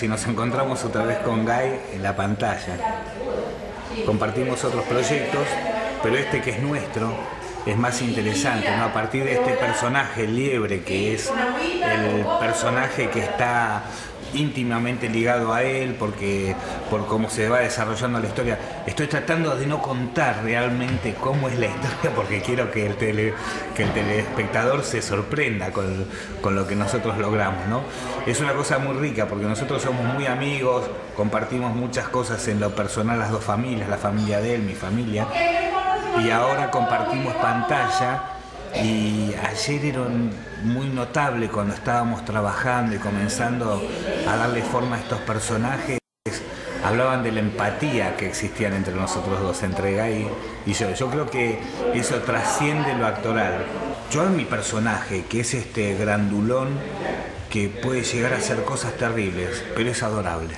Si nos encontramos otra vez con Guy en la pantalla, compartimos otros proyectos, pero este que es nuestro es más interesante, ¿no? A partir de este personaje, Liebre, que es el personaje que está íntimamente ligado a él porque por cómo se va desarrollando la historia. Estoy tratando de no contar realmente cómo es la historia porque quiero que el, tele, que el telespectador se sorprenda con, con, lo que nosotros logramos. Es una cosa muy rica porque nosotros somos muy amigos, compartimos muchas cosas en lo personal, las dos familias, la familia de él, mi familia, y ahora compartimos pantalla y ayer era muy notable cuando estábamos trabajando y comenzando a darle forma a estos personajes. Hablaban de la empatía que existían entre nosotros dos, entre Guy y yo. Yo creo que eso trasciende lo actoral. Yo en mi personaje, que es este grandulón que puede llegar a hacer cosas terribles, pero es adorable.